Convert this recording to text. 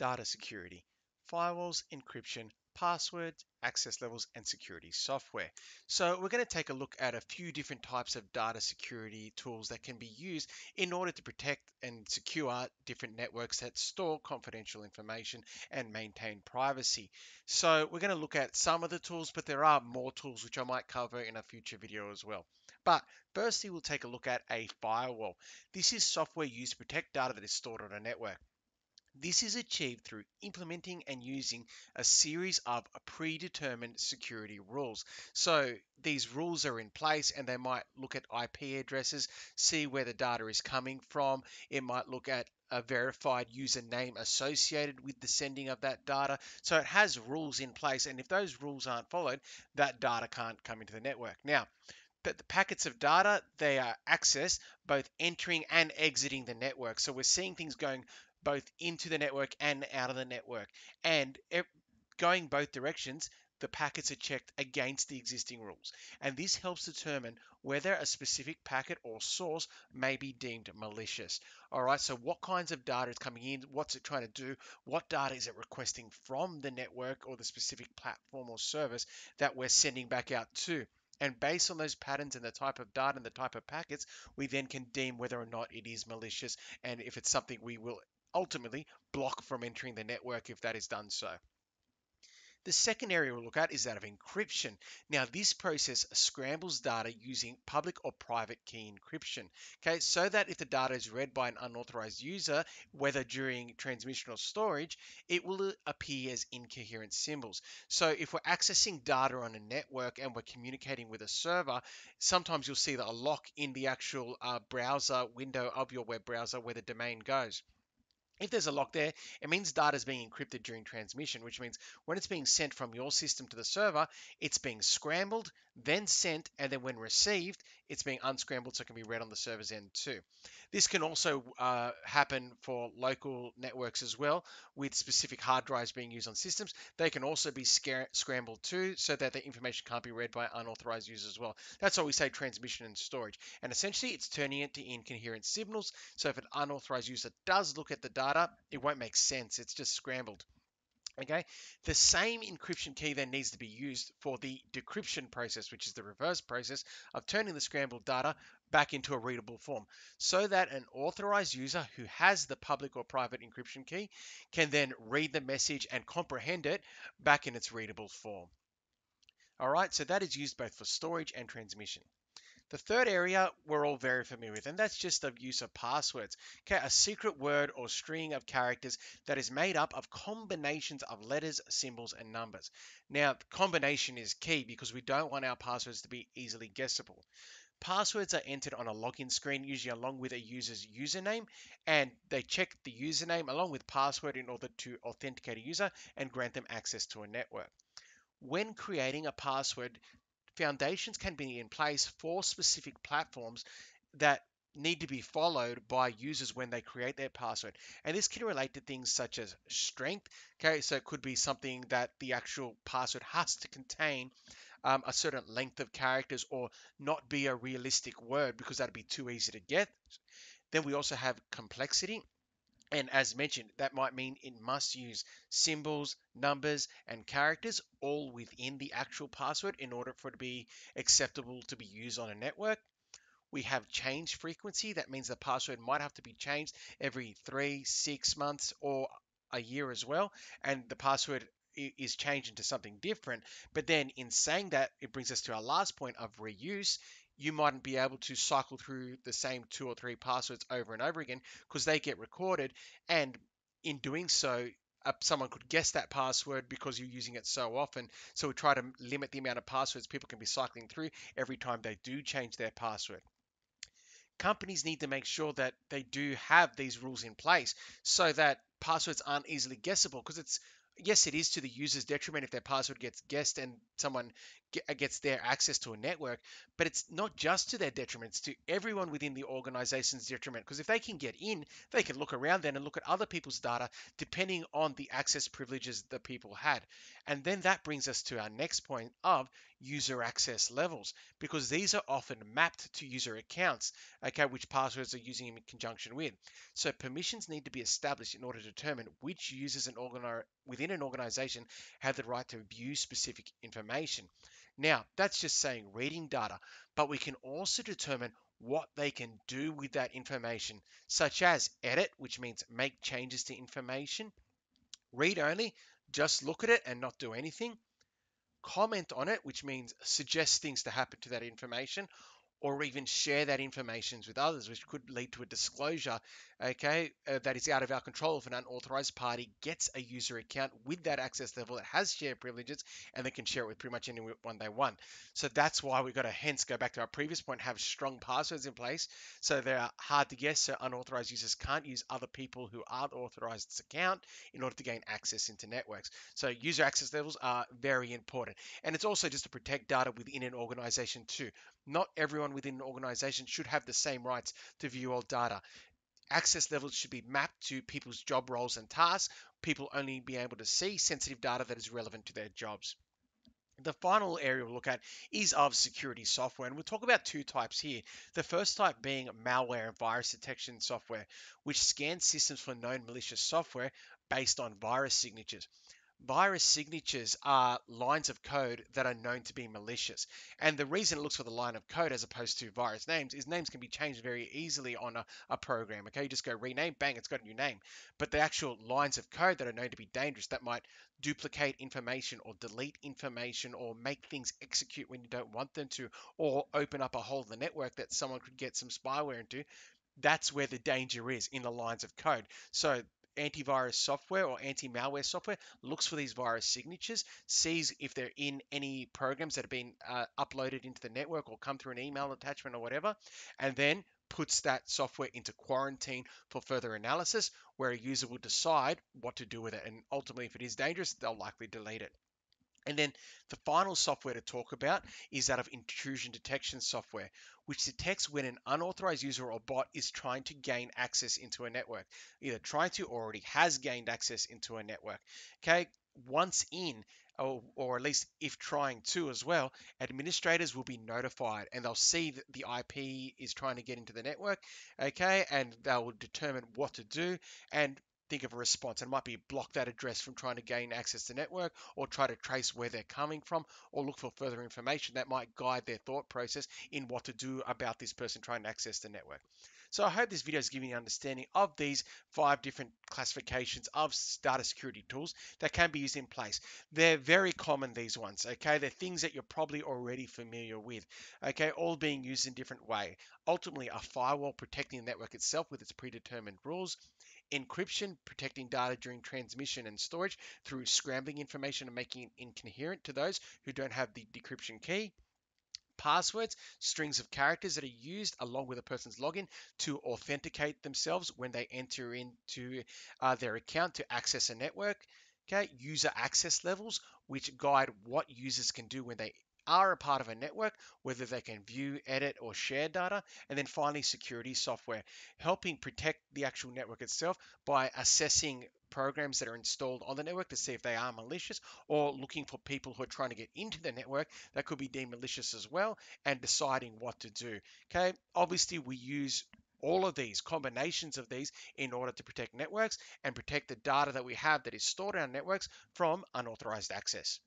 data security, firewalls, encryption, passwords, access levels, and security software. So we're going to take a look at a few different types of data security tools that can be used in order to protect and secure different networks that store confidential information and maintain privacy. So we're going to look at some of the tools, but there are more tools which I might cover in a future video as well. But firstly, we'll take a look at a firewall. This is software used to protect data that is stored on a network. This is achieved through implementing and using a series of predetermined security rules. So these rules are in place and they might look at IP addresses, see where the data is coming from. It might look at a verified username associated with the sending of that data. So it has rules in place. And if those rules aren't followed, that data can't come into the network. Now, but the packets of data they are accessed both entering and exiting the network so we're seeing things going both into the network and out of the network. And it, going both directions, the packets are checked against the existing rules. And this helps determine whether a specific packet or source may be deemed malicious. All right, so what kinds of data is coming in? What's it trying to do? What data is it requesting from the network or the specific platform or service that we're sending back out to? And based on those patterns and the type of data and the type of packets, we then can deem whether or not it is malicious and if it's something we will ultimately block from entering the network if that is done so. The second area we'll look at is that of encryption. Now, this process scrambles data using public or private key encryption, okay, so that if the data is read by an unauthorized user, whether during transmission or storage, it will appear as incoherent symbols. So if we're accessing data on a network and we're communicating with a server, sometimes you'll see that a lock in the actual uh, browser window of your web browser where the domain goes. If there's a lock there, it means data is being encrypted during transmission, which means when it's being sent from your system to the server, it's being scrambled, then sent, and then when received, it's being unscrambled so it can be read on the server's end too. This can also uh, happen for local networks as well, with specific hard drives being used on systems. They can also be scrambled too, so that the information can't be read by unauthorized users as well. That's why we say transmission and storage. And essentially, it's turning it to incoherent signals. So if an unauthorized user does look at the data, it won't make sense. It's just scrambled. Okay, the same encryption key then needs to be used for the decryption process, which is the reverse process of turning the scrambled data back into a readable form, so that an authorized user who has the public or private encryption key can then read the message and comprehend it back in its readable form. All right, so that is used both for storage and transmission. The third area we're all very familiar with, and that's just the use of passwords. Okay, a secret word or string of characters that is made up of combinations of letters, symbols, and numbers. Now, combination is key because we don't want our passwords to be easily guessable. Passwords are entered on a login screen, usually along with a user's username, and they check the username along with password in order to authenticate a user and grant them access to a network. When creating a password, foundations can be in place for specific platforms that need to be followed by users when they create their password. And this can relate to things such as strength. Okay, so it could be something that the actual password has to contain um, a certain length of characters or not be a realistic word because that'd be too easy to get. Then we also have complexity. And as mentioned, that might mean it must use symbols, numbers, and characters all within the actual password in order for it to be acceptable to be used on a network. We have change frequency. That means the password might have to be changed every three, six months, or a year as well. And the password is changed into something different. But then in saying that, it brings us to our last point of reuse you mightn't be able to cycle through the same two or three passwords over and over again because they get recorded. And in doing so, someone could guess that password because you're using it so often. So we try to limit the amount of passwords people can be cycling through every time they do change their password. Companies need to make sure that they do have these rules in place so that passwords aren't easily guessable because it's yes, it is to the user's detriment if their password gets guessed and someone Uh, gets their access to a network, but it's not just to their detriment, it's to everyone within the organization's detriment. Because if they can get in, they can look around then and look at other people's data depending on the access privileges that people had. And then that brings us to our next point of user access levels, because these are often mapped to user accounts, okay, which passwords are using in conjunction with. So permissions need to be established in order to determine which users and within an organization have the right to view specific information. Now, that's just saying reading data, but we can also determine what they can do with that information, such as edit, which means make changes to information, read only, just look at it and not do anything, comment on it, which means suggest things to happen to that information, or even share that information with others, which could lead to a disclosure, okay, uh, that is out of our control if an unauthorized party gets a user account with that access level that has share privileges and they can share it with pretty much anyone they want. So that's why we've got to hence go back to our previous point, have strong passwords in place so they're hard to guess, so unauthorized users can't use other people who aren't authorized account in order to gain access into networks. So user access levels are very important. And it's also just to protect data within an organization too. Not everyone within an organization should have the same rights to view all data. Access levels should be mapped to people's job roles and tasks. People only be able to see sensitive data that is relevant to their jobs. The final area we'll look at is of security software, and we'll talk about two types here. The first type being malware and virus detection software, which scans systems for known malicious software based on virus signatures. Virus signatures are lines of code that are known to be malicious. And the reason it looks for the line of code as opposed to virus names is names can be changed very easily on a, a program. Okay, you just go rename, bang, it's got a new name. But the actual lines of code that are known to be dangerous that might duplicate information or delete information or make things execute when you don't want them to or open up a hole in the network that someone could get some spyware into that's where the danger is in the lines of code. So antivirus software or anti-malware software looks for these virus signatures, sees if they're in any programs that have been uh, uploaded into the network or come through an email attachment or whatever, and then puts that software into quarantine for further analysis, where a user will decide what to do with it. And ultimately, if it is dangerous, they'll likely delete it. And then the final software to talk about is that of intrusion detection software, which detects when an unauthorized user or bot is trying to gain access into a network, either trying to or already has gained access into a network. Okay, once in, or, or, at least if trying to as well, administrators will be notified and they'll see that the IP is trying to get into the network, okay, and they'll determine what to do. And think of a response. It might be block that address from trying to gain access to network or try to trace where they're coming from or look for further information that might guide their thought process in what to do about this person trying to access the network. So I hope this video is giving you an understanding of these five different classifications of data security tools that can be used in place. They're very common, these ones, okay? They're things that you're probably already familiar with, okay? All being used in different way. Ultimately, a firewall protecting the network itself with its predetermined rules, encryption, protecting data during transmission and storage through scrambling information and making it incoherent to those who don't have the decryption key. Passwords, strings of characters that are used along with a person's login to authenticate themselves when they enter into uh, their account to access a network. Okay, user access levels, which guide what users can do when they are a part of a network, whether they can view, edit, or share data. And then finally, security software, helping protect the actual network itself by assessing programs that are installed on the network to see if they are malicious or looking for people who are trying to get into the network that could be deemed malicious as well and deciding what to do. Okay, obviously we use all of these combinations of these in order to protect networks and protect the data that we have that is stored our networks from unauthorized access.